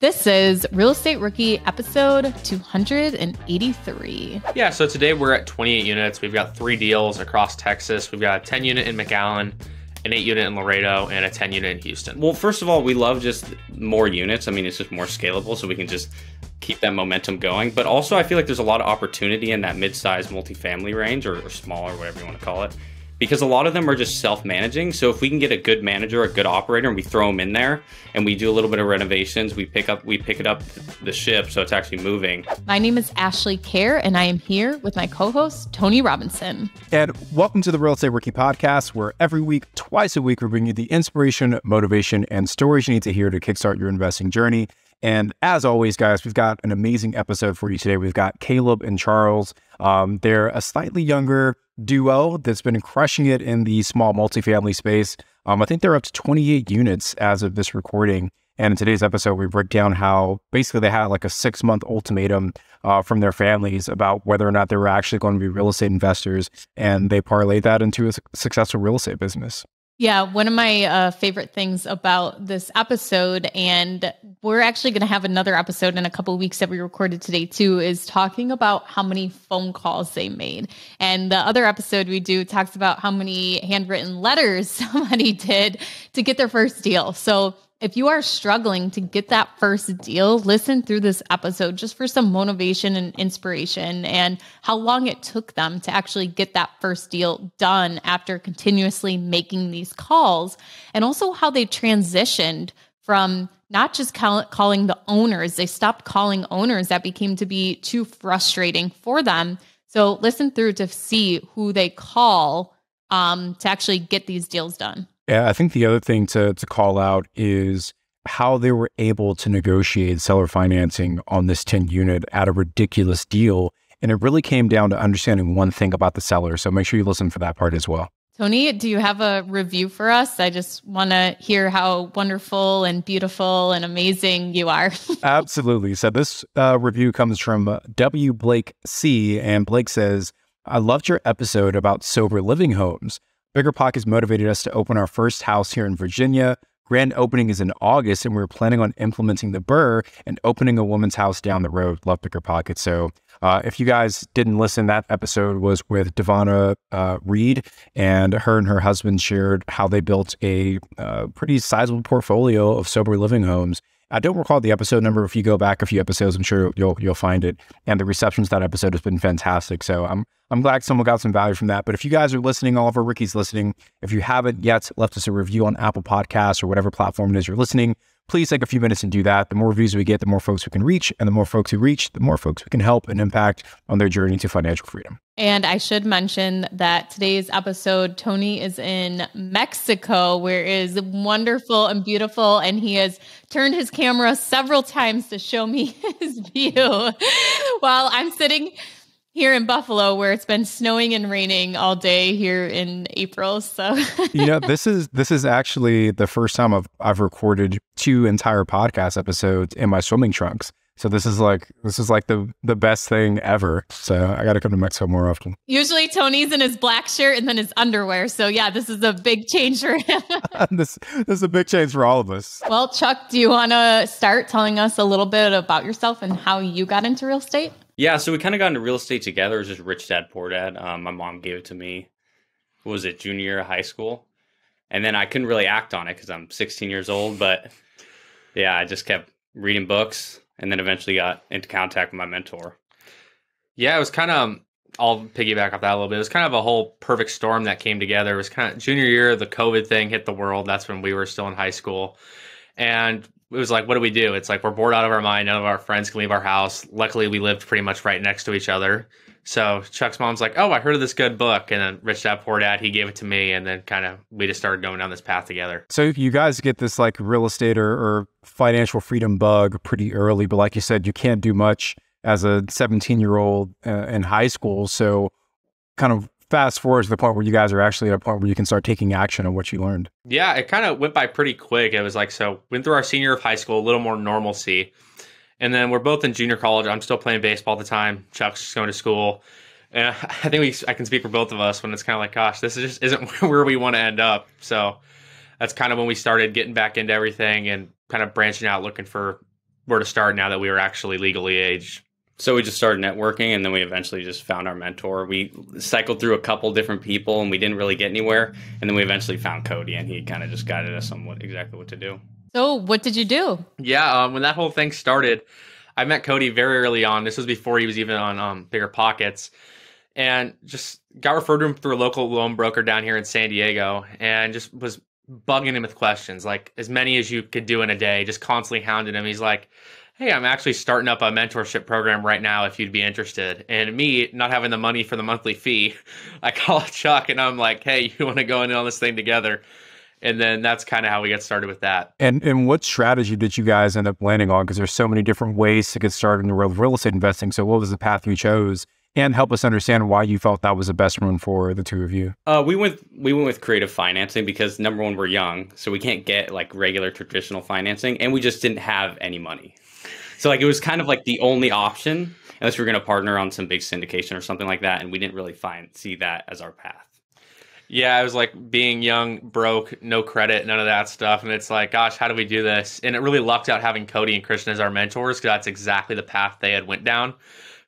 This is Real Estate Rookie episode 283. Yeah, so today we're at 28 units. We've got three deals across Texas. We've got a 10 unit in McAllen, an 8 unit in Laredo, and a 10 unit in Houston. Well, first of all, we love just more units. I mean, it's just more scalable, so we can just keep that momentum going. But also, I feel like there's a lot of opportunity in that mid-size multifamily range or, or small or whatever you want to call it because a lot of them are just self-managing. So if we can get a good manager, a good operator, and we throw them in there, and we do a little bit of renovations, we pick up we pick it up the ship, so it's actually moving. My name is Ashley Kerr, and I am here with my co-host Tony Robinson. And welcome to the Real Estate Rookie Podcast, where every week, twice a week, we bring you the inspiration, motivation, and stories you need to hear to kickstart your investing journey. And as always, guys, we've got an amazing episode for you today. We've got Caleb and Charles. Um, they're a slightly younger duo that's been crushing it in the small multifamily space. Um, I think they're up to 28 units as of this recording. And in today's episode, we break down how basically they had like a six month ultimatum uh, from their families about whether or not they were actually going to be real estate investors. And they parlayed that into a successful real estate business. Yeah, one of my uh, favorite things about this episode, and we're actually going to have another episode in a couple weeks that we recorded today too, is talking about how many phone calls they made. And the other episode we do talks about how many handwritten letters somebody did to get their first deal. So if you are struggling to get that first deal, listen through this episode just for some motivation and inspiration and how long it took them to actually get that first deal done after continuously making these calls, and also how they transitioned from not just call- calling the owners, they stopped calling owners that became to be too frustrating for them. So listen through to see who they call um, to actually get these deals done. Yeah, I think the other thing to to call out is how they were able to negotiate seller financing on this 10 unit at a ridiculous deal. And it really came down to understanding one thing about the seller. So make sure you listen for that part as well. Tony, do you have a review for us? I just want to hear how wonderful and beautiful and amazing you are. Absolutely. So this uh, review comes from W. Blake C. And Blake says, I loved your episode about sober living homes. Bigger Pockets motivated us to open our first house here in Virginia. Grand opening is in August, and we are planning on implementing the BRRRR and opening a woman's house down the road. Love Bigger Pockets. So, uh, if you guys didn't listen, that episode was with Devonna uh, Reed, and her and her husband shared how they built a uh, pretty sizable portfolio of sober living homes. I don't recall the episode number. If you go back a few episodes, I'm sure you'll you'll find it. And the reception to that episode has been fantastic. So I'm I'm glad someone got some value from that. But if you guys are listening, all of our rookies listening, if you haven't yet left us a review on Apple Podcasts or whatever platform it is you're listening, please take a few minutes and do that. The more reviews we get, the more folks we can reach. And the more folks we reach, the more folks we can help and impact on their journey to financial freedom. And I should mention that today's episode, Tony is in Mexico, where it is wonderful and beautiful. And he has turned his camera several times to show me his view while I'm sitting here in Buffalo where it's been snowing and raining all day here in April. So You know, this is this is actually the first time I've I've recorded two entire podcast episodes in my swimming trunks. So this is like this is like the the best thing ever. So I got to come to Mexico more often. Usually Tony's in his black shirt and then his underwear. So yeah, this is a big change for him. this this is a big change for all of us. Well, Chuck, do you want to start telling us a little bit about yourself and how you got into real estate? Yeah, so we kind of got into real estate together. It was just rich dad, poor dad. Um, my mom gave it to me. What was it, junior high school? And then I couldn't really act on it because I'm 16 years old. But yeah, I just kept reading books and then eventually got into contact with my mentor. Yeah, it was kind of, I'll piggyback off that a little bit. It was kind of a whole perfect storm that came together. It was kind of junior year, the COVID thing hit the world. That's when we were still in high school. And it was like, what do we do? It's like we're bored out of our mind. None of our friends can leave our house. Luckily, we lived pretty much right next to each other. So Chuck's mom's like, oh, I heard of this good book. And then Rich Dad Poor Dad, he gave it to me. And then kind of we just started going down this path together. So you guys get this like real estate or, or financial freedom bug pretty early. But like you said, you can't do much as a 17 year old uh, in high school. So kind of fast forward to the point where you guys are actually at a point where you can start taking action on what you learned? Yeah, it kind of went by pretty quick. It was like, so went through our senior of high school, a little more normalcy. And then we're both in junior college. I'm still playing baseball at the time. Chuck's just going to school. And I think we, I can speak for both of us when it's kind of like, gosh, this just isn't where we want to end up. So that's kind of when we started getting back into everything and kind of branching out, looking for where to start now that we were actually legally aged. So we just started networking, and then we eventually just found our mentor. We cycled through a couple different people, and we didn't really get anywhere. And then we eventually found Cody, and he kind of just guided us on what exactly what to do. So, what did you do? Yeah, um, when that whole thing started, I met Cody very early on. This was before he was even on um, Bigger Pockets, and just got referred to him through a local loan broker down here in San Diego, and just was bugging him with questions, like as many as you could do in a day, just constantly hounding him. He's like, Hey, I'm actually starting up a mentorship program right now if you'd be interested. And me not having the money for the monthly fee, I call Chuck and I'm like, Hey, you want to go in on this thing together? And then that's kind of how we got started with that. And and what strategy did you guys end up landing on? Because there's so many different ways to get started in the world of real estate investing. So what was the path you chose? and help us understand why you felt that was the best one for the two of you. Uh, we went we went with creative financing because number one, we're young, so we can't get like regular traditional financing, and we just didn't have any money. So like it was kind of like the only option unless we are going to partner on some big syndication or something like that, and we didn't really find see that as our path. Yeah, I was like being young, broke, no credit, none of that stuff. And it's like, gosh, how do we do this? And it really lucked out having Cody and Christian as our mentors because that's exactly the path they had went down.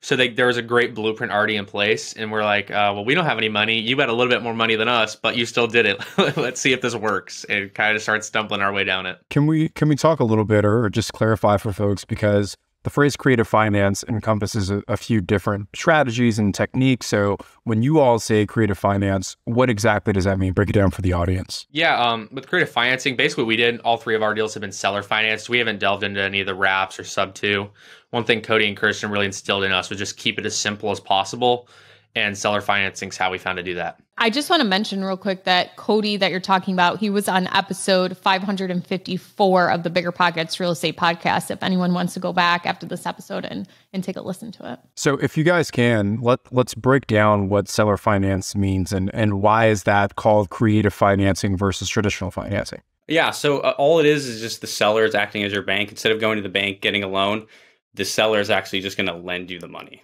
So they, there was a great blueprint already in place, and we're like, uh, well, we don't have any money. You got a little bit more money than us, but you still did it. Let's see if this works, and kind of start stumbling our way down it. Can we can we talk a little bit, or just clarify for folks because the phrase creative finance encompasses a, a, few different strategies and techniques. So when you all say creative finance, what exactly does that mean? Break it down for the audience. Yeah, um, with creative financing, basically we did all three of our deals have been seller financed. We haven't delved into any of the wraps or sub two one thing Cody and Kirsten really instilled in us was just keep it as simple as possible. And seller financing is how we found to do that. I just want to mention real quick that Cody, that you're talking about, he was on episode 554 of the Bigger Pockets Real Estate Podcast. If anyone wants to go back after this episode and and take a listen to it. So, if you guys can, let let's break down what seller finance means and and why is that called creative financing versus traditional financing. Yeah. So uh, all it is is just the seller is acting as your bank instead of going to the bank getting a loan the seller is actually just going to lend you the money.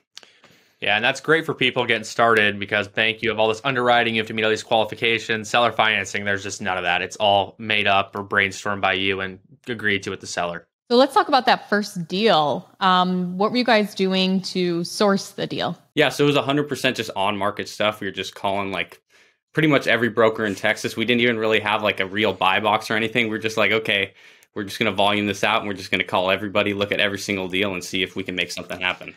Yeah, and that's great for people getting started because bank you have all this underwriting, you have to meet all these qualifications. Seller financing, there's just none of that. It's all made up or brainstormed by you and agreed to with the seller. So let's talk about that first deal. Um, what were you guys doing to source the deal? Yeah, so it was 100% just on market stuff. We were just calling like pretty much every broker in Texas. We didn't even really have like a real buy box or anything. We are just like, okay, we're just going to volume this out and we're just going to call everybody, look at every single deal and see if we can make something happen.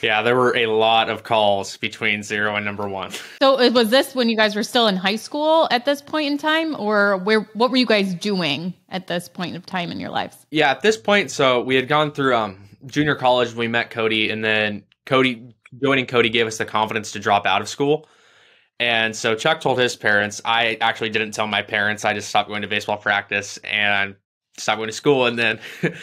Yeah, there were a lot of calls between zero and number one. So was this when you guys were still in high school at this point in time, or where? What were you guys doing at this point of time in your lives? Yeah, at this point, so we had gone through um, junior college. We met Cody, and then Cody joining Cody gave us the confidence to drop out of school. And so Chuck told his parents. I actually didn't tell my parents. I just stopped going to baseball practice and stopped going to school, and then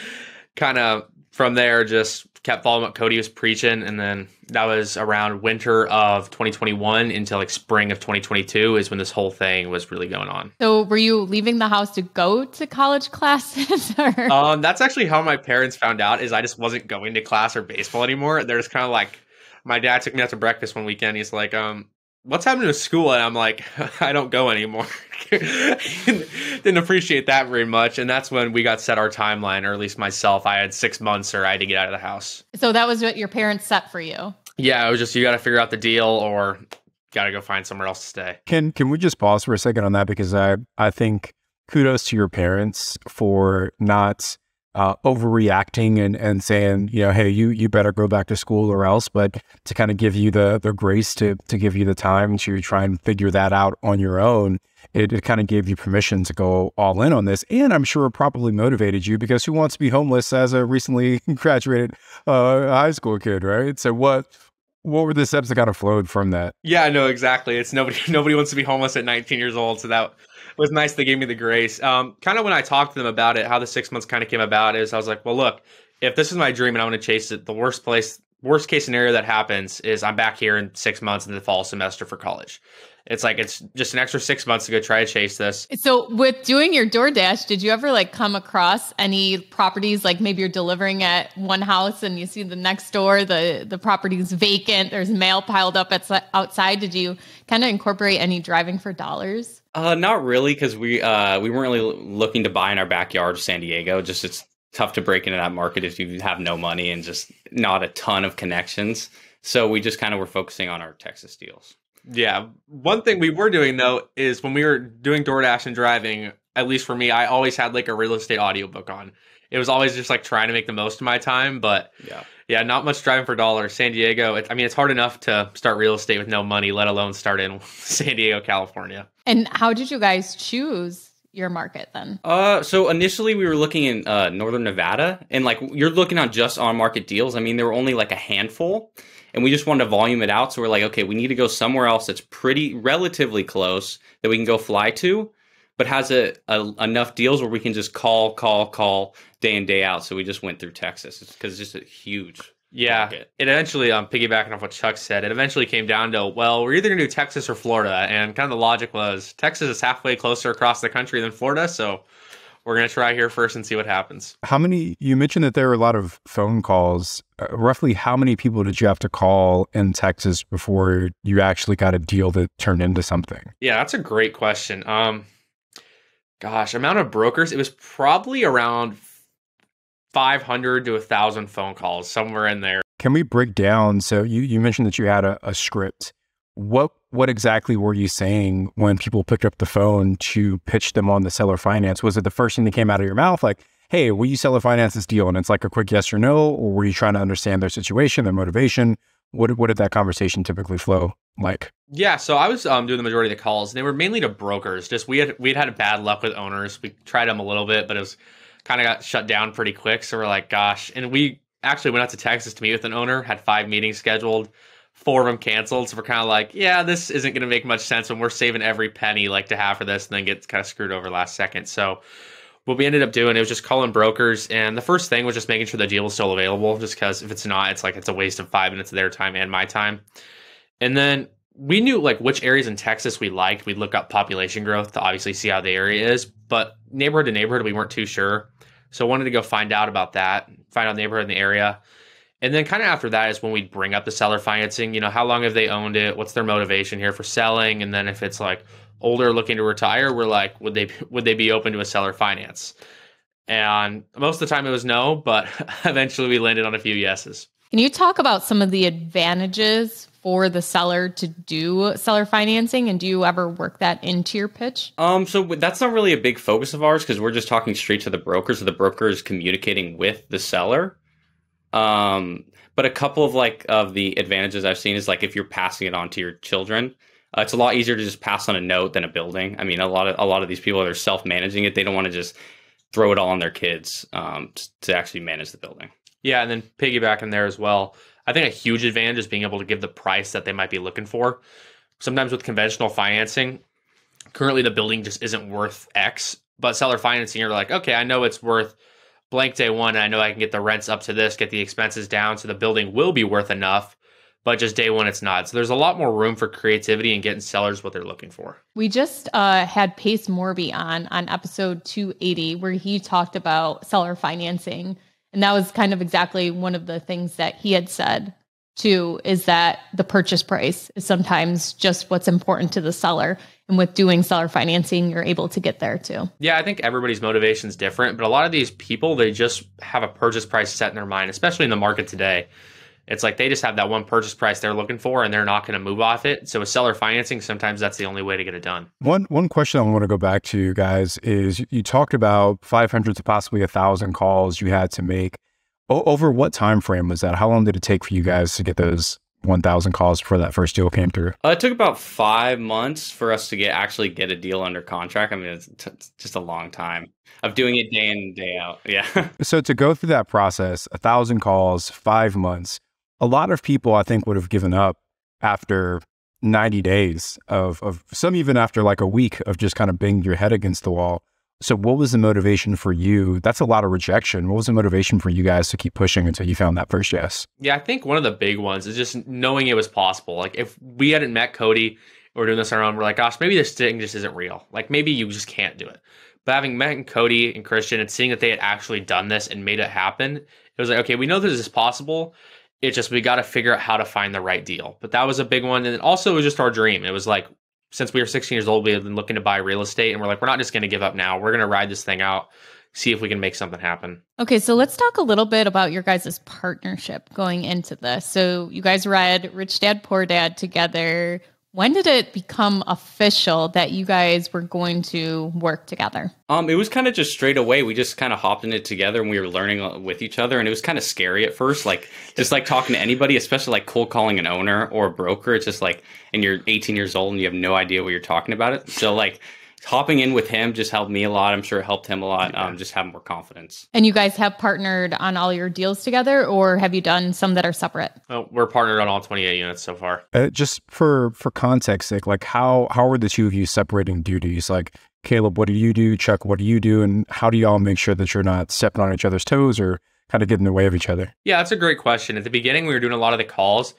kind of from there just kept following what Cody was preaching, and then that was around winter of 2021 until like spring of 2022 is when this whole thing was really going on. So, were you leaving the house to go to college classes? Or? Um, that's actually how my parents found out. Is I just wasn't going to class or baseball anymore. There's kind of like my dad took me out to breakfast one weekend. He's like, um, what's happening to school? And I'm like, I don't go anymore. Didn't appreciate that very much. And that's when we got set our timeline, or at least myself. I had six months or I had to get out of the house. So that was what your parents set for you. Yeah, it was just you got to figure out the deal or got to go find somewhere else to stay. Can can we just pause for a second on that because I I think kudos to your parents for not uh, overreacting and, and saying, you know, hey, you you better go back to school or else, but to kind of give you the the grace to to give you the time to try and figure that out on your own. It, it kind of gave you permission to go all in on this, and I'm sure it probably motivated you because who wants to be homeless as a recently graduated uh, high school kid, right? So what what were the steps that kind of flowed from that? Yeah, no, exactly. It's nobody nobody wants to be homeless at 19 years old, so that was nice. They gave me the grace. Um, kind of when I talked to them about it, how the six months kind of came about is I was like, well, look, if this is my dream and I want to chase it, the worst place, worst case scenario that happens is I'm back here in six months in the fall semester for college. It's like it's just an extra six months to go try to chase this. So, with doing your DoorDash, did you ever like come across any properties like maybe you're delivering at one house and you see the next door the the property's vacant, there's mail piled up at, outside? Did you kind of incorporate any driving for dollars? Uh, not really, because we uh we weren't really looking to buy in our backyard, San Diego. Just it's tough to break into that market if you have no money and just not a ton of connections. So we just kind of were focusing on our Texas deals. Yeah. One thing we were doing though is when we were doing DoorDash and driving, at least for me, I always had like a real estate audiobook on. It was always just like trying to make the most of my time, but Yeah. yeah, not much driving for dollars. San Diego, it, I mean, it's hard enough to start real estate with no money, let alone start in San Diego, California. And how did you guys choose your market then? Uh, so initially we were looking in uh, northern Nevada, and like you're looking on just on market deals. I mean, there were only like a handful, and we just wanted to volume it out. So we're like, okay, we need to go somewhere else that's pretty relatively close that we can go fly to, but has a, a enough deals where we can just call, call, call day in day out. So we just went through Texas because it's just a huge. Yeah. market. It eventually, um, piggybacking off what Chuck said, it eventually came down to, well, we're either going to do Texas or Florida. And kind of the logic was Texas is halfway closer across the country than Florida. So we're going to try here first and see what happens. How many, you mentioned that there were a lot of phone calls. Uh, roughly how many people did you have to call in Texas before you actually got a deal that turned into something? Yeah, that's a great question. Um, gosh, amount of brokers, it was probably around 500 to 1,000 phone calls, somewhere in there. Can we break down? So you, you mentioned that you had a, a script. What what exactly were you saying when people picked up the phone to pitch them on the seller finance? Was it the first thing that came out of your mouth, like, "Hey, will you seller finance this deal?" And it's like a quick yes or no, or were you trying to understand their situation, their motivation? What what did that conversation typically flow like? Yeah, so I was um, doing the majority of the calls, and they were mainly to brokers. Just we had we had had bad luck with owners. We tried them a little bit, but it was kind of got shut down pretty quick. So we're like, gosh, and we actually went out to Texas to meet with an owner. Had five meetings scheduled, four of them canceled. So we're kind of like, yeah, this isn't going to make much sense when we're saving every penny like to have for this, and then get kind of screwed over last second. So what we ended up doing it was just calling brokers, and the first thing was just making sure the deal was still available. Just because if it's not, it's like it's a waste of five minutes of their time and my time. And then we knew like which areas in Texas we liked. We'd look up population growth to obviously see how the area is, but neighborhood to neighborhood, we weren't too sure. So I wanted to go find out about that, find out the neighborhood in the area. And then kind of after that is when we bring up the seller financing. You know, how long have they owned it? What's their motivation here for selling? And then if it's like older looking to retire, we're like, would they would they be open to a seller finance? And most of the time it was no, but eventually we landed on a few yeses. Can you talk about some of the advantages for the seller to do seller financing? And do you ever work that into your pitch? Um, so that's not really a big focus of ours because we're just talking straight to the broker. So the broker is communicating with the seller. Um, but a couple of like of the advantages I've seen is like if you're passing it on to your children, uh, it's a lot easier to just pass on a note than a building. I mean, a lot of a lot of these people are self managing it. They don't want to just throw it all on their kids um, to actually manage the building. Yeah, and then piggybacking there as well. I think a huge advantage is being able to give the price that they might be looking for. Sometimes with conventional financing, currently the building just isn't worth X, but seller financing, you're like, okay, I know it's worth blank day one. And I know I can get the rents up to this, get the expenses down, so the building will be worth enough. But just day one, it's not. So there's a lot more room for creativity and getting sellers what they're looking for. We just uh, had Pace Morby on on episode 280 where he talked about seller financing. And that was kind of exactly one of the things that he had said too is that the purchase price is sometimes just what's important to the seller. And with doing seller financing, you're able to get there too. Yeah, I think everybody's motivation is different, but a lot of these people, they just have a purchase price set in their mind, especially in the market today. It's like they just have that one purchase price they're looking for and they're not going to move off it. So with seller financing, sometimes that's the only way to get it done. One one question I want to go back to, you guys, is you talked about 500 to possibly a thousand calls you had to make. O- over what time frame was that? How long did it take for you guys to get those 1,000 calls before that first deal came through? Uh, it took about five months for us to get actually get a deal under contract. I mean, it's, t- it's just a long time of doing it day in and day out. Yeah. So to go through that process, a thousand calls, five months, a lot of people I think would have given up after 90 days of, of some even after like a week of just kind of banging your head against the wall. So what was the motivation for you? That's a lot of rejection. What was the motivation for you guys to keep pushing until you found that first yes? Yeah, I think one of the big ones is just knowing it was possible. Like if we hadn't met Cody or doing this on our own, we're like, gosh, maybe this thing just isn't real. Like maybe you just can't do it. But having met Cody and Christian and seeing that they had actually done this and made it happen, it was like, okay, we know this is possible. It's just we got to figure out how to find the right deal. But that was a big one. And also it was just our dream. It was like since we were 16 years old, we had been looking to buy real estate and we're like, we're not just going to give up now. We're going to ride this thing out, see if we can make something happen. Okay, so let's talk a little bit about your guys' partnership going into this. So you guys read Rich Dad Poor Dad together. When did it become official that you guys were going to work together? Um, it was kind of just straight away. We just kind of hopped in it together, and we were learning uh, with each other. And it was kind of scary at first, like just like talking to anybody, especially like cold calling an owner or a broker. It's just like, and you're 18 years old and you have no idea what you're talking about. It so like hopping in with him just helped me a lot. I'm sure it helped him a lot. Um, just have more confidence. And you guys have partnered on all your deals together, or have you done some that are separate? Well, we're partnered on all 28 units so far. Uh, just for for context sake, like how how are the two of you separating duties? Like Caleb, what do you do? Chuck, what do you do? And how do y'all make sure that you're not stepping on each other's toes or kind of getting in the way of each other? Yeah, that's a great question. At the beginning, we were doing a lot of the calls.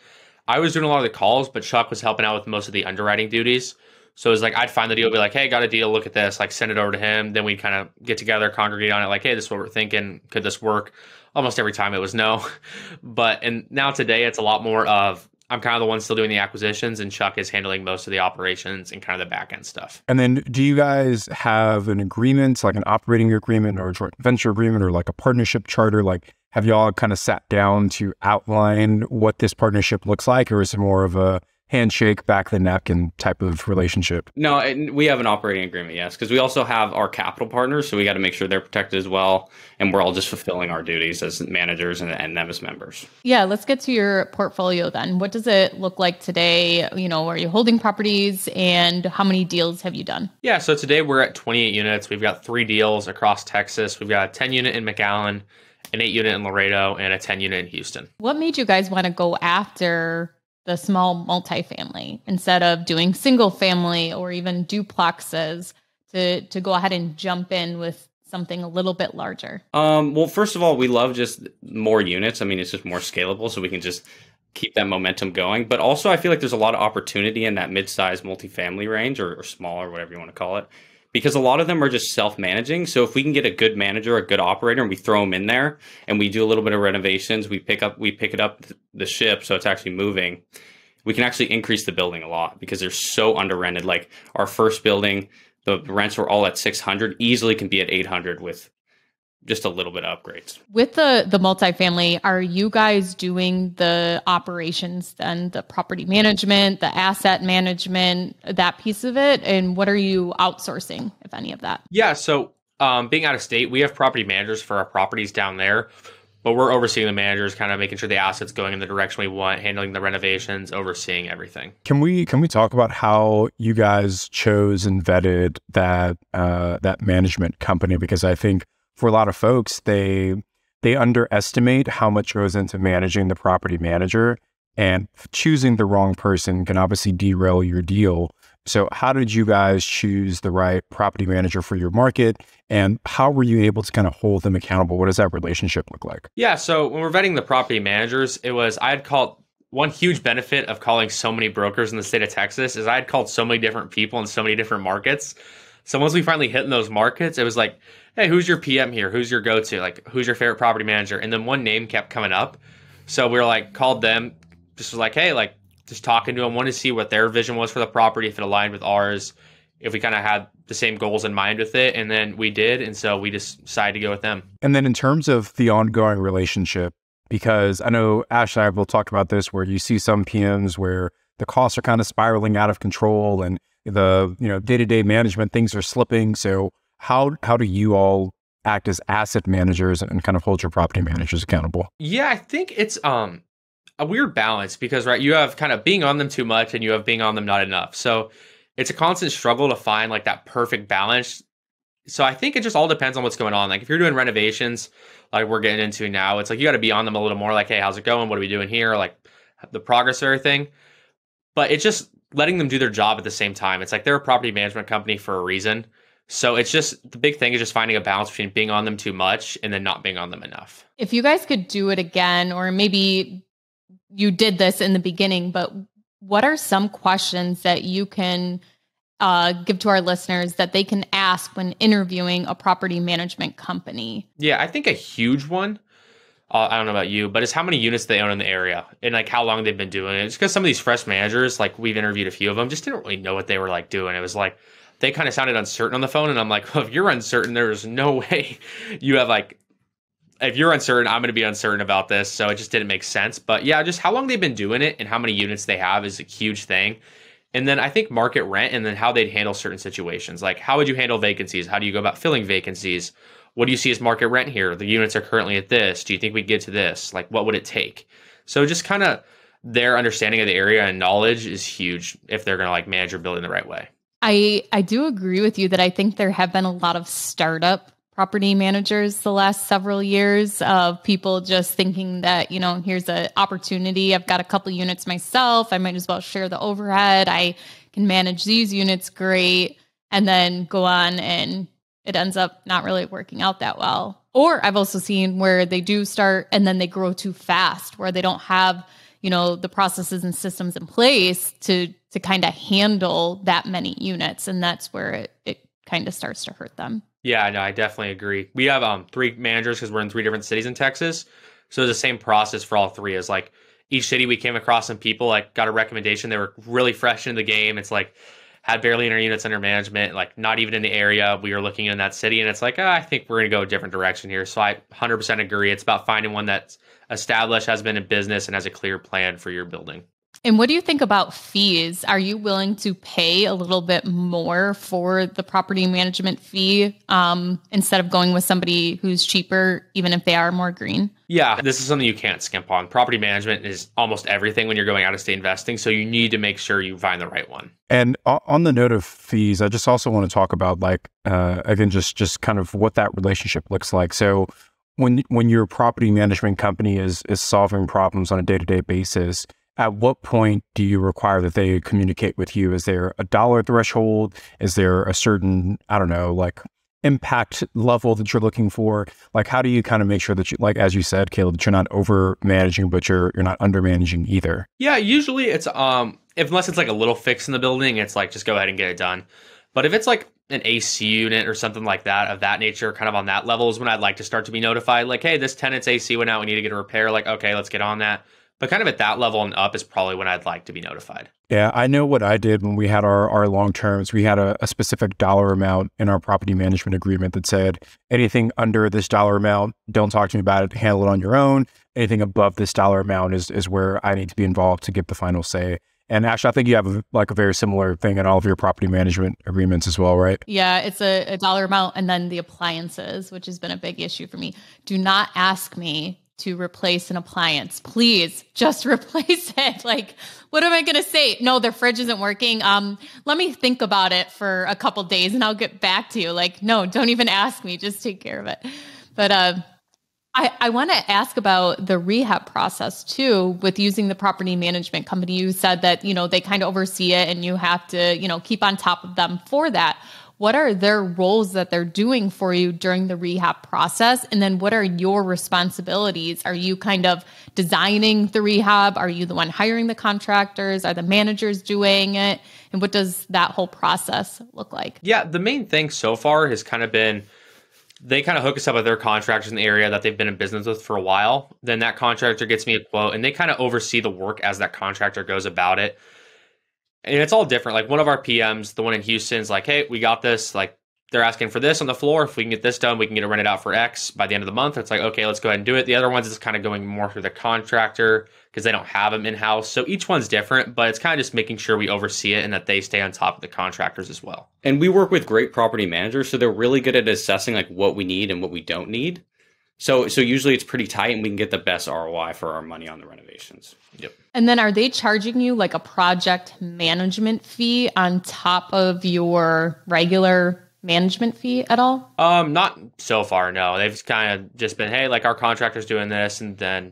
I was doing a lot of the calls, but Chuck was helping out with most of the underwriting duties. So it's like I'd find the deal, be like, "Hey, got a deal. Look at this." Like send it over to him. Then we'd kind of get together, congregate on it. Like, "Hey, this is what we're thinking. Could this work?" Almost every time it was no, but and now today it's a lot more of I'm kind of the one still doing the acquisitions, and Chuck is handling most of the operations and kind of the back end stuff. And then, do you guys have an agreement, like an operating agreement or a joint venture agreement or like a partnership charter? Like, have y'all kind of sat down to outline what this partnership looks like, or is it more of a handshake, back the napkin type of relationship? No, we have an operating agreement, yes, because we also have our capital partners, so we got to make sure they're protected as well, and we're all just fulfilling our duties as managers and, and them as members. Yeah, let's get to your portfolio then. What does it look like today? You know, are you holding properties, and how many deals have you done? Yeah, so today we're at 28 units. We've got three deals across Texas. We've got a 10 unit in McAllen, an eight unit in Laredo, and a 10 unit in Houston. What made you guys want to go after the small multifamily instead of doing single family or even duplexes to to go ahead and jump in with something a little bit larger? Um, well, first of all, we love just more units. I mean, it's just more scalable, so we can just keep that momentum going. But also, I feel like there's a lot of opportunity in that mid-size multifamily range or, or smaller, whatever you want to call it, because a lot of them are just self-managing. So if we can get a good manager, a good operator, and we throw them in there, and we do a little bit of renovations, we pick up we pick it up the ship, so it's actually moving. We can actually increase the building a lot because they're so under rented. Like our first building, the rents were all at 600, easily can be at 800 with just a little bit of upgrades. With the the multifamily, are you guys doing the operations then, the property management, the asset management, that piece of it? And what are you outsourcing, if any of that? Yeah, so um, being out of state, we have property managers for our properties down there, but we're overseeing the managers, kind of making sure the assets going in the direction we want, handling the renovations, overseeing everything. Can we can we talk about how you guys chose and vetted that uh, that management company? Because I think for a lot of folks, they they underestimate how much goes into managing the property manager, and choosing the wrong person can obviously derail your deal. So, how did you guys choose the right property manager for your market? And how were you able to kind of hold them accountable? What does that relationship look like? Yeah. So, when we're vetting the property managers, it was, I had called one huge benefit of calling so many brokers in the state of Texas is I had called so many different people in so many different markets. So, once we finally hit in those markets, it was like, hey, who's your PM here? Who's your go to? Like, who's your favorite property manager? And then one name kept coming up. So, we were like, called them, just was like, hey, like, just talking to them, wanted to see what their vision was for the property, if it aligned with ours, if we kind of had the same goals in mind with it. And then we did. And so we just decided to go with them. And then in terms of the ongoing relationship, because I know Ash and I will talk about this where you see some PMs where the costs are kind of spiraling out of control and the, you know, day-to-day management things are slipping. So how how do you all act as asset managers and kind of hold your property managers accountable? Yeah, I think it's um a weird balance because right you have kind of being on them too much and you have being on them not enough. So it's a constant struggle to find like that perfect balance. So i think it just all depends on what's going on. Like if you're doing renovations like we're getting into now it's like you got to be on them a little more like hey how's it going? What are we doing here? Like the progress of everything. But it just letting them do their job at the same time it's like they're a property management company for a reason so it's just the big thing is just finding a balance between being on them too much and then not being on them enough if you guys could do it again or maybe you did this in the beginning, but what are some questions that you can uh, give to our listeners that they can ask when interviewing a property management company? Yeah, I think a huge one. Uh, I don't know about you, but it's how many units they own in the area and like how long they've been doing it. It's because some of these fresh managers, like we've interviewed a few of them, just didn't really know what they were like doing. It was like they kind of sounded uncertain on the phone. And I'm like, well, if you're uncertain, there's no way you have like, if you're uncertain, I'm going to be uncertain about this. So it just didn't make sense. But yeah, just how long they've been doing it and how many units they have is a huge thing. And then I think market rent and then how they'd handle certain situations. Like, how would you handle vacancies? How do you go about filling vacancies? What do you see as market rent here? The units are currently at this. Do you think we'd get to this? Like, what would it take? So just kind of their understanding of the area and knowledge is huge if they're going to like manage your building the right way. I I do agree with you that I think there have been a lot of startup property managers the last several years of people just thinking that you know here's an opportunity i've got a couple units myself i might as well share the overhead i can manage these units great and then go on and it ends up not really working out that well or i've also seen where they do start and then they grow too fast where they don't have you know the processes and systems in place to to kind of handle that many units and that's where it, it kind of starts to hurt them yeah, no, I definitely agree. We have um three managers because we're in three different cities in Texas. So the same process for all three. Is like each city we came across some people like got a recommendation. They were really fresh in the game. It's like had barely any units under management, like not even in the area we were looking in that city. And it's like, oh, I think we're gonna go a different direction here. So I 100% agree. It's about finding one that's established, has been in business, and has a clear plan for your building. And what do you think about fees? Are you willing to pay a little bit more for the property management fee um, instead of going with somebody who's cheaper, even if they are more green? Yeah, this is something you can't skimp on. Property management is almost everything when you're going out of state investing. So you need to make sure you find the right one. And on the note of fees, I just also want to talk about like uh, again, just just kind of what that relationship looks like. So when when your property management company is is solving problems on a day to day basis at what point do you require that they communicate with you? Is there a dollar threshold? Is there a certain, I don't know, like impact level that you're looking for? Like, how do you kind of make sure that you, like, as you said, Caleb, that you're not over managing, but you're, you're not under managing either? Yeah, usually it's, um, unless it's like a little fix in the building, it's like, just go ahead and get it done. But if it's like an AC unit or something like that of that nature, kind of on that level is when I'd like to start to be notified, like, hey, this tenant's AC went out, we need to get a repair. Like, okay, let's get on that but kind of at that level and up is probably when I'd like to be notified. Yeah, I know what I did when we had our, our long terms. We had a, a, specific dollar amount in our property management agreement that said anything under this dollar amount, don't talk to me about it, handle it on your own. Anything above this dollar amount is is where I need to be involved to give the final say. And actually, I think you have a, like a very similar thing in all of your property management agreements as well, right? Yeah, it's a, a dollar amount and then the appliances, which has been a big issue for me. Do not ask me to replace an appliance. Please just replace it. Like, what am I going to say? No, the fridge isn't working. Um, let me think about it for a couple days and I'll get back to you. Like, no, don't even ask me. Just take care of it. But uh, I, I want to ask about the rehab process too with using the property management company. You said that, you know, they kind of oversee it and you have to, you know, keep on top of them for that what are their roles that they're doing for you during the rehab process? And then what are your responsibilities? Are you kind of designing the rehab? Are you the one hiring the contractors? Are the managers doing it? And what does that whole process look like? Yeah, the main thing so far has kind of been they kind of hook us up with their contractors in the area that they've been in business with for a while. Then that contractor gets me a quote and they kind of oversee the work as that contractor goes about it and it's all different. Like one of our PMs, the one in Houston's like, hey, we got this. Like they're asking for this on the floor. If we can get this done, we can get it rented out for X by the end of the month. It's like, okay, let's go ahead and do it. The other ones is kind of going more through the contractor because they don't have them in house. So each one's different, but it's kind of just making sure we oversee it and that they stay on top of the contractors as well. And we work with great property managers, so they're really good at assessing like what we need and what we don't need. So so usually it's pretty tight and we can get the best ROI for our money on the renovations. Yep. And then are they charging you like a project management fee on top of your regular management fee at all? Um not so far no. They've kind of just been hey like our contractor's doing this and then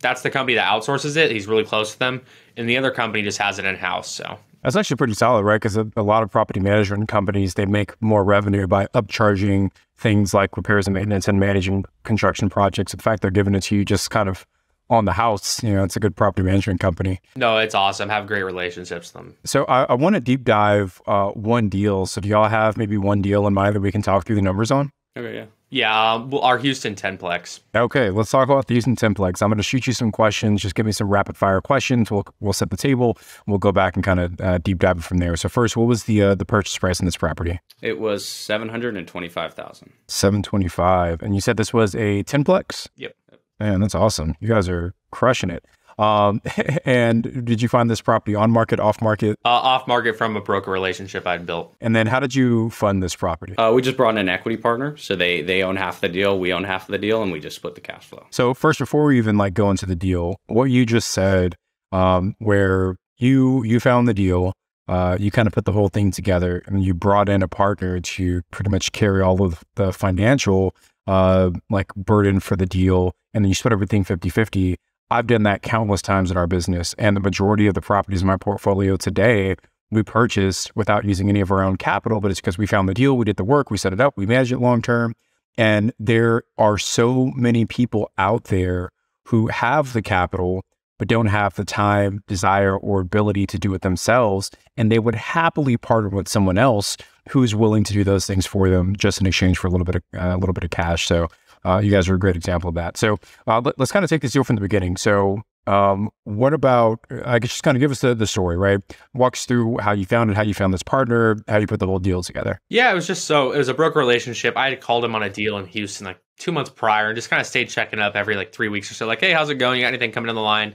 that's the company that outsources it. He's really close to them and the other company just has it in house so that's actually pretty solid, right? Because a, a, lot of property management companies they make more revenue by upcharging things like repairs and maintenance and managing construction projects. In fact, they're giving it to you just kind of on the house. You know, it's a good property management company. No, it's awesome. Have great relationships with them. So I, I want to deep dive uh, one deal. So do y'all have maybe one deal in mind that we can talk through the numbers on? Okay, yeah. Yeah, um, well, our Houston tenplex. Okay, let's talk about the Houston tenplex. I'm going to shoot you some questions. Just give me some rapid fire questions. We'll we'll set the table. We'll go back and kind of uh, deep dive from there. So first, what was the uh, the purchase price on this property? It was seven hundred and twenty five thousand. Seven twenty five, and you said this was a tenplex. Yep. Man, that's awesome. You guys are crushing it. Um, and did you find this property on market, off market? Uh, off market from a broker relationship I'd built. And then how did you fund this property? Uh, we just brought in an equity partner, so they they own half the deal, we own half of the deal, and we just split the cash flow. So first, before we even like go into the deal, what you just said, um, where you you found the deal, uh, you kind of put the whole thing together, and you brought in a partner to pretty much carry all of the financial uh, like burden for the deal, and then you split everything 50 50 I've done that countless times in our business. And the majority of the properties in my portfolio today, we purchased without using any of our own capital, but it's because we found the deal, we did the work, we set it up, we manage it long term. And there are so many people out there who have the capital, but don't have the time, desire, or ability to do it themselves. And they would happily partner with someone else who's willing to do those things for them just in exchange for a little bit of uh, a little bit of cash. So uh, you guys are a great example of that. So uh, let, us kind of take this deal from the beginning. So um, what about, I guess just kind of give us the, the story, right? Walk us through how you found it, how you found this partner, how you put the whole deal together. Yeah, it was just so, it was a broker relationship. I had called him on a deal in Houston like two months prior and just kind of stayed checking up every like three weeks or so. Like, hey, how's it going? You got anything coming in the line?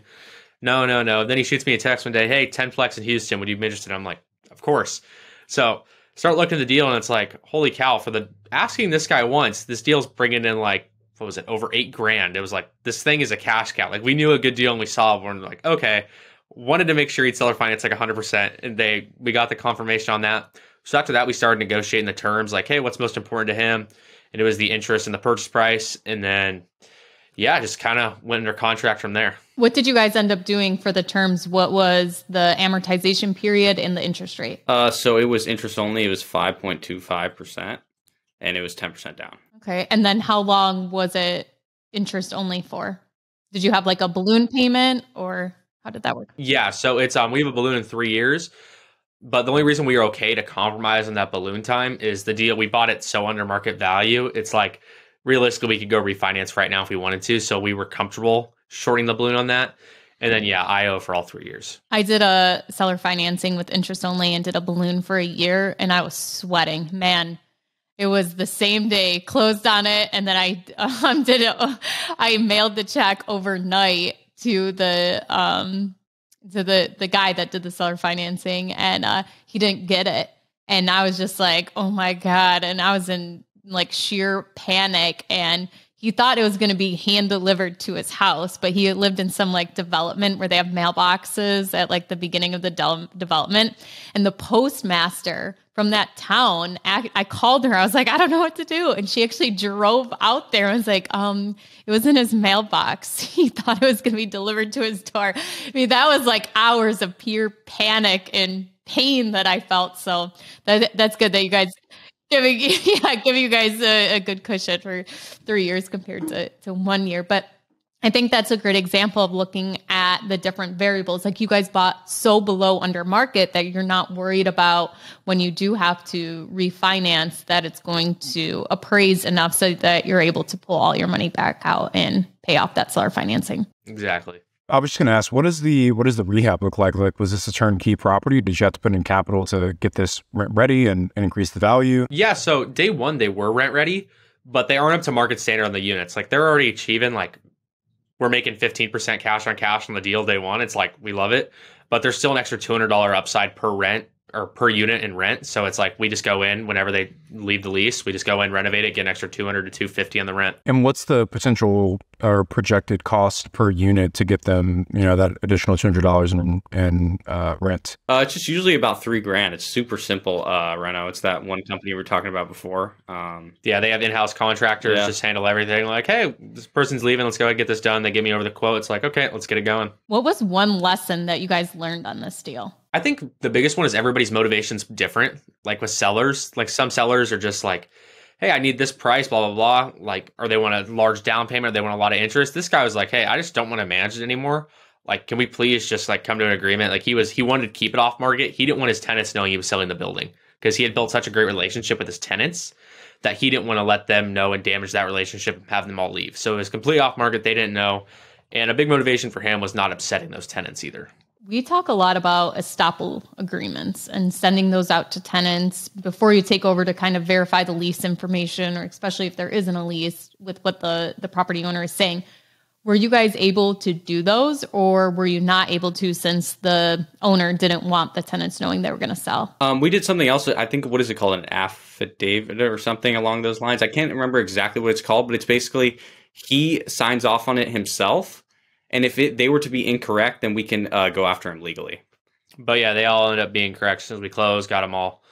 No, no, no. Then he shoots me a text one day, hey, tenplex in Houston, would you be interested? I'm like, of course. So start looking at the deal and it's like, holy cow, for the asking this guy once, this deal's bringing in like what was it over eight grand. It was like this thing is a cash cow. Like we knew a good deal and we saw it. We're like okay. Wanted to make sure he'd seller finance like 100% and they we got the confirmation on that. So after that we started negotiating the terms like hey what's most important to him? And it was the interest and the purchase price. And then yeah just kind of went under contract from there what did you guys end up doing for the terms what was the amortization period and the interest rate uh, so it was interest only it was 5.25% and it was 10% down Okay. And then how long was it interest only for? Did you have like a balloon payment or how did that work? Yeah. So it's um we have a balloon in three years. But the only reason we were okay to compromise on that balloon time is the deal we bought it so under market value. It's like realistically we could go refinance right now if we wanted to. So we were comfortable shorting the balloon on that. And then yeah, IO for all three years. I did a seller financing with interest only and did a balloon for a year and I was sweating. Man, it was the same day, closed on it, and then I um, did it. I mailed the check overnight to the um to the the guy that did the seller financing, and uh, he didn't get it. And I was just like, oh my god! And I was in like sheer panic, and he thought it was going to be hand delivered to his house, but he lived in some like development where they have mailboxes at like the beginning of the de- development. And the postmaster from that town, I, I called her. I was like, I don't know what to do. And she actually drove out there and was like, um, it was in his mailbox. He thought it was going to be delivered to his door. I mean, that was like hours of pure panic and pain that I felt. So that, that's good that you guys giving yeah giving you guys a, a, good cushion for three years compared to, to one year. But i think that's a great example of looking at the different variables. Like you guys bought so below under market that you're not worried about when you do have to refinance that it's going to appraise enough so that you're able to pull all your money back out and pay off that seller financing. Exactly I was just going to ask, what is the what does the rehab look like? Like, was this a turnkey property? Did you have to put in capital to get this rent ready and, and increase the value? Yeah. So day one, they were rent ready, but they aren't up to market standard on the units. Like they're already achieving like we're making fifteen percent cash on cash on the deal day one. It's like we love it, but there's still an extra two hundred dollar upside per rent or per unit in rent. So it's like we just go in whenever they leave the lease, we just go in, renovate it, get an extra 200 to 250 on the rent. And what's the potential or projected cost per unit to get them, you know, that additional $200 in, in uh, rent? Uh, it's just usually about three grand. It's super simple, uh, Reno. It's that one company we were talking about before. Um, yeah, they have in-house contractors yeah. just handle everything. Like, hey, this person's leaving. Let's go ahead and get this done. They give me over the quote. It's like, okay, let's get it going. What was one lesson that you guys learned on this deal? I think the biggest one is everybody's motivation's different. Like with sellers, like some sellers are just like, hey, I need this price, blah, blah, blah. Like, or they want a large down payment, or they want a lot of interest. This guy was like, hey, I just don't want to manage it anymore. Like, can we please just like come to an agreement? Like he was, he wanted to keep it off market. He didn't want his tenants knowing he was selling the building because he had built such a great relationship with his tenants that he didn't want to let them know and damage that relationship and have them all leave. So it was completely off market. They didn't know. And a big motivation for him was not upsetting those tenants either. We talk a lot about estoppel agreements and sending those out to tenants before you take over to kind of verify the lease information, or especially if there isn't a lease with what the, the property owner is saying. Were you guys able to do those, or were you not able to since the owner didn't want the tenants knowing they were going to sell? Um, we did something else. I think what is it called, an affidavit or something along those lines. I can't remember exactly what it's called, but it's basically he signs off on it himself, and if it, they were to be incorrect, then we can uh, go after him legally. But yeah, they all ended up being correct since we closed. Got them all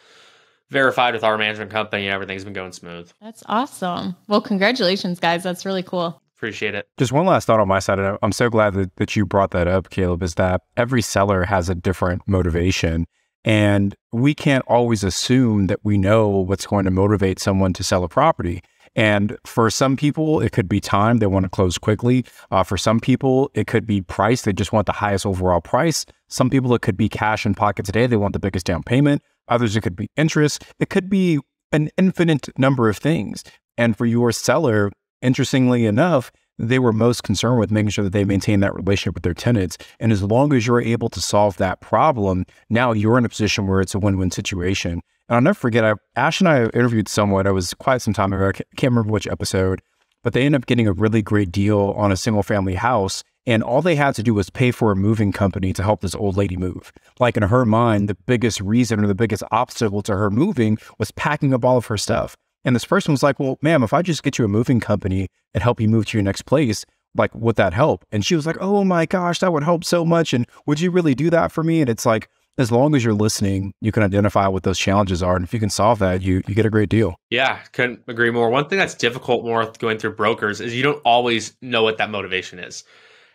verified with our management company. and Everything's been going smooth. That's awesome. Well, congratulations, guys. That's really cool. Appreciate it. Just one last thought on my side. I'm so glad that, that you brought that up, Caleb, is that every seller has a different motivation. And we can't always assume that we know what's going to motivate someone to sell a property. And for some people, it could be time. They want to close quickly. Uh, for some people, it could be price. They just want the highest overall price. Some people, it could be cash in pocket today. They want the biggest down payment. Others, it could be interest. It could be an infinite number of things. And for your seller, interestingly enough, they were most concerned with making sure that they maintain that relationship with their tenants. And as long as you're able to solve that problem, now you're in a position where it's a win win situation. And I'll never forget, I, Ash and I interviewed someone, it was quite some time ago, I can't remember which episode, but they ended up getting a really great deal on a single family house. And all they had to do was pay for a moving company to help this old lady move. Like in her mind, the biggest reason or the biggest obstacle to her moving was packing up all of her stuff. And this person was like, Well, ma'am, if I just get you a moving company and help you move to your next place, like, would that help? And she was like, Oh my gosh, that would help so much. And would you really do that for me? And it's like, as long as you're listening, you can identify what those challenges are. And if you can solve that, you you get a great deal. Yeah, couldn't agree more. One thing that's difficult more with going through brokers is you don't always know what that motivation is.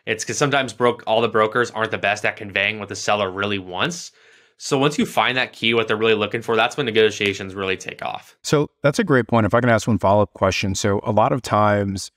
It's because sometimes broke all the brokers aren't the best at conveying what the seller really wants. So once you find that key, what they're really looking for, that's when negotiations really take off. So that's a great point. If I can ask one follow up question. So a lot of times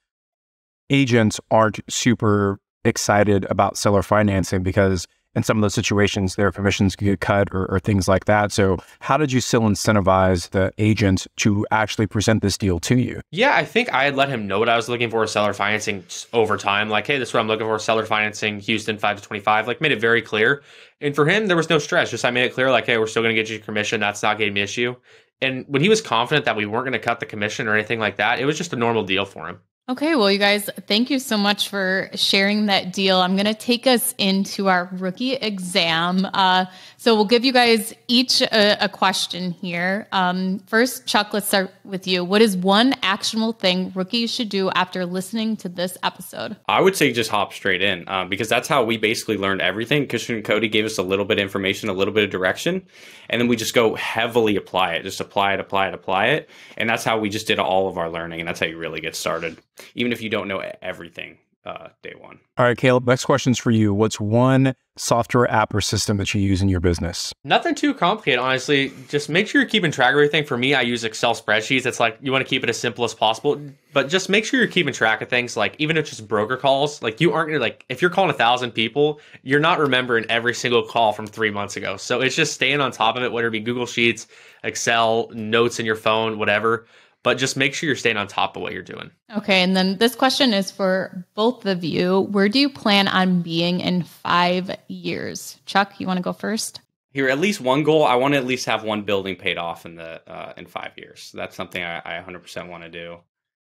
agents aren't super excited about seller financing because in some of those situations, their commissions could get cut or, or, things like that. So, how did you still incentivize the agent to actually present this deal to you? Yeah, I think I had let him know what I was looking for seller financing over time. Like, hey, this is what I'm looking for seller financing, Houston 5 to 25. Like, made it very clear. And for him, there was no stress. Just I made it clear, like, hey, we're still going to get you commission. That's not going to an issue. And when he was confident that we weren't going to cut the commission or anything like that, it was just a normal deal for him. Okay, well, you guys, thank you so much for sharing that deal. I'm going to take us into our rookie exam. Uh, so we'll give you guys each a, a question here. Um, first, Chuck, let's start with you. What is one actionable thing rookies should do after listening to this episode? I would say just hop straight in um, because that's how we basically learned everything. Christian and Cody gave us a little bit of information, a little bit of direction, and then we just go heavily apply it. Just apply it, apply it, apply it. And that's how we just did all of our learning. And that's how you really get started even if you don't know everything uh, day one. All right, Caleb, next question's for you. What's one software app or system that you use in your business? Nothing too complicated, honestly. Just make sure you're keeping track of everything. For me, I use Excel spreadsheets. It's like you want to keep it as simple as possible, but just make sure you're keeping track of things. Like even if it's just broker calls, like you aren't like if you're calling a thousand people, you're not remembering every single call from three months ago. So it's just staying on top of it, whether it be Google Sheets, Excel, notes in your phone, whatever but just make sure you're staying on top of what you're doing. Okay. And then this question is for both of you. Where do you plan on being in five years? Chuck, you want to go first? Here, at least one goal. I want to at least have one building paid off in the uh, in five years. That's something I, I 100% want to do.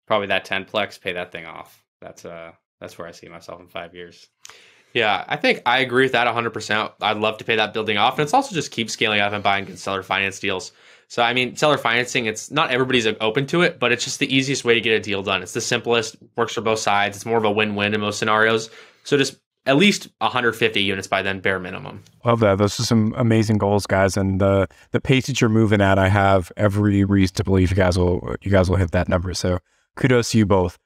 Probably that 10plex, pay that thing off. That's uh that's where I see myself in five years. Yeah, I think I agree with that 100%. I'd love to pay that building off. And it's also just keep scaling up and buying good seller finance deals. So, I mean, seller financing, it's not everybody's open to it, but it's just the easiest way to get a deal done. It's the simplest, works for both sides. It's more of a win win in most scenarios. So, just at least 150 units by then, bare minimum. Love that. Those are some amazing goals, guys. And the the pace that you're moving at, I have every reason to believe you guys will you guys will hit that number. So kudos to you both.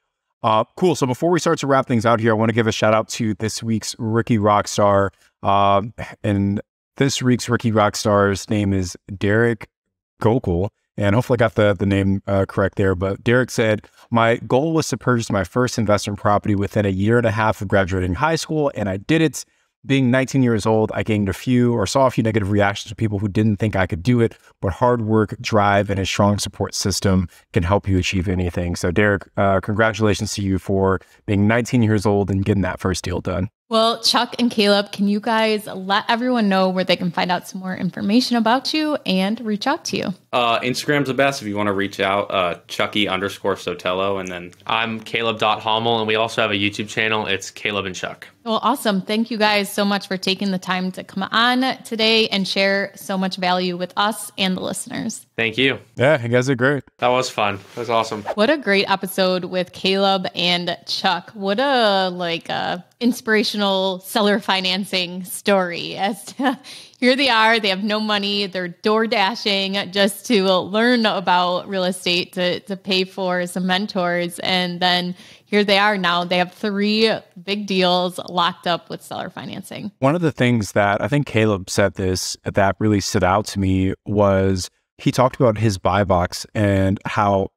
Uh, cool. So before we start to wrap things out here, I want to give a shout out to this week's rookie rock star. Uh, and this week's rookie rock star's name is Derek Gokul. And hopefully I got the, the name uh, correct there. But Derek said, My goal was to purchase my first investment property within a year and a half of graduating high school, and I did it. being 19 years old, I gained a few or saw a few negative reactions to people who didn't think I could do it, but hard work, drive, and a strong support system can help you achieve anything. So, Derek, uh, congratulations to you for being 19 years old and getting that first deal done. Well, Chuck and Caleb, can you guys let everyone know where they can find out some more information about you and reach out to you? Uh, Instagram's the best if you want to reach out. Uh, Chucky underscore Sotelo, and then I'm Caleb.Hommel, and we also have a YouTube channel. It's Caleb and Chuck. Well, awesome. Thank you guys so much for taking the time to come on today and share so much value with us and the listeners. Thank you. Yeah, you guys are great. That was fun. That was awesome. What a great episode with Caleb and Chuck. What a like uh, inspirational seller financing story. As to, here they are, they have no money, they're door dashing just to learn about real estate to to pay for some mentors, and then here they are now. They have three big deals locked up with seller financing. One of the things that I think Caleb said this that really stood out to me was he talked about his buy box and how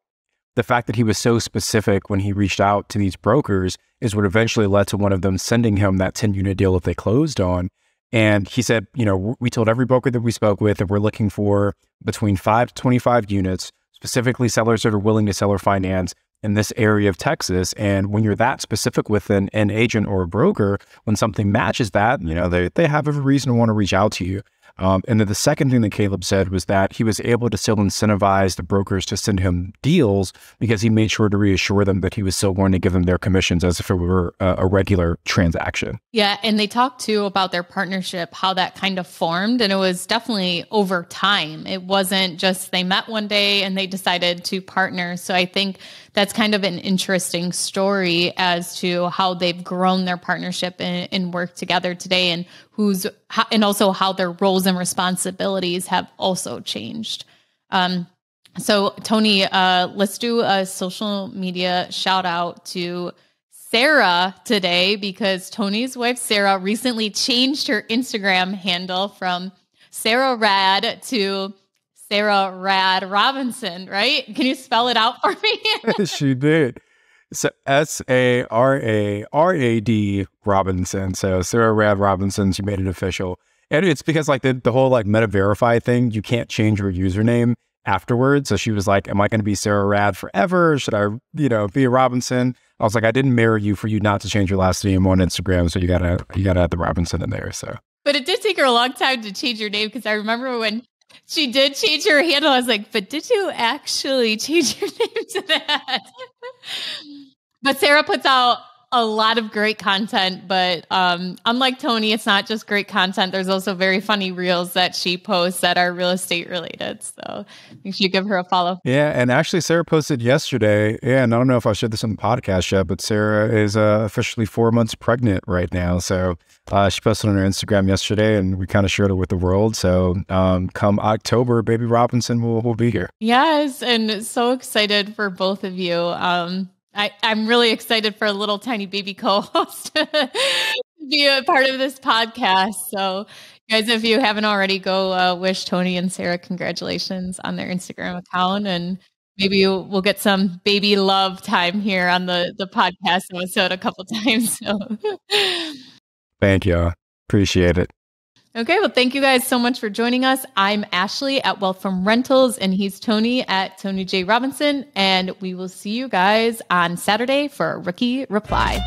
the fact that he was so specific when he reached out to these brokers is what eventually led to one of them sending him that 10 unit deal that they closed on. And he said, you know, we told every broker that we spoke with that we're looking for between five to 25 units, specifically sellers that are willing to seller finance in this area of Texas. And when you're that specific with an, an agent or a broker, when something matches that, you know, they, they have every reason to want to reach out to you. Um, and then the second thing that Caleb said was that he was able to still incentivize the brokers to send him deals because he made sure to reassure them that he was still going to give them their commissions as if it were a, a regular transaction. Yeah. And they talked too about their partnership, how that kind of formed. And it was definitely over time. It wasn't just they met one day and they decided to partner. So I think that's kind of an interesting story as to how they've grown their partnership and, and work together today and who's and also how their roles and responsibilities have also changed um, so tony uh, let's do a social media shout out to sarah today because tony's wife sarah recently changed her instagram handle from sarah rad to Sarah Rad Robinson, right? Can you spell it out for me? she did. So S A R A R A D Robinson. So Sarah Rad Robinson, she made it official. And it's because like the, the whole like meta verify thing, you can't change your username afterwards. So she was like, Am I gonna be Sarah Rad forever? Should I, you know, be a Robinson? I was like, I didn't marry you for you not to change your last name on Instagram. So you gotta you gotta add the Robinson in there. So but it did take her a long time to change your name because I remember when she did change her handle. I was like, but did you actually change your name to that? but Sarah puts out a lot of great content, but um, unlike Tony, it's not just great content. There's also very funny reels that she posts that are real estate related. So you should give her a follow. Yeah, and actually, Sarah posted yesterday, Yeah. and I don't know if I shared this on the podcast yet, but Sarah is uh, officially four months pregnant right now. So uh, she posted on her Instagram yesterday, and we kind of shared it with the world. So um, come October, baby Robinson will will be here. Yes, and so excited for both of you. Um, I, I'm really excited for a little tiny baby co-host to be a part of this podcast. So, guys, if you haven't already, go uh, wish Tony and Sarah congratulations on their Instagram account, and maybe we'll get some baby love time here on the the podcast episode a couple times. So, thank you, appreciate it. Okay, well, thank you guys so much for joining us. I'm Ashley at Wealth from Rentals, and he's Tony at Tony J. Robinson. And we will see you guys on Saturday for Rookie Reply.